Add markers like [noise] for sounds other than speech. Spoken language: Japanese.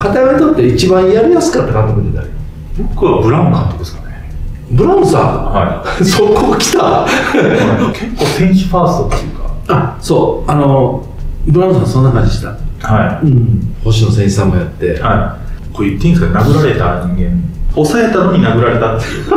片山にとって一番やりやすかった監督って誰？僕はブラウン監督ですかね。ブラウンさん？はい [laughs] そこ来た？[laughs] 結構選手ファーストっていうか。あそうあのブラウンさんそんな感じしたはいうん星野選手さんもやって。はい。こう言っていいんですか？殴られた人間。抑えたのに殴られたっていう。[laughs]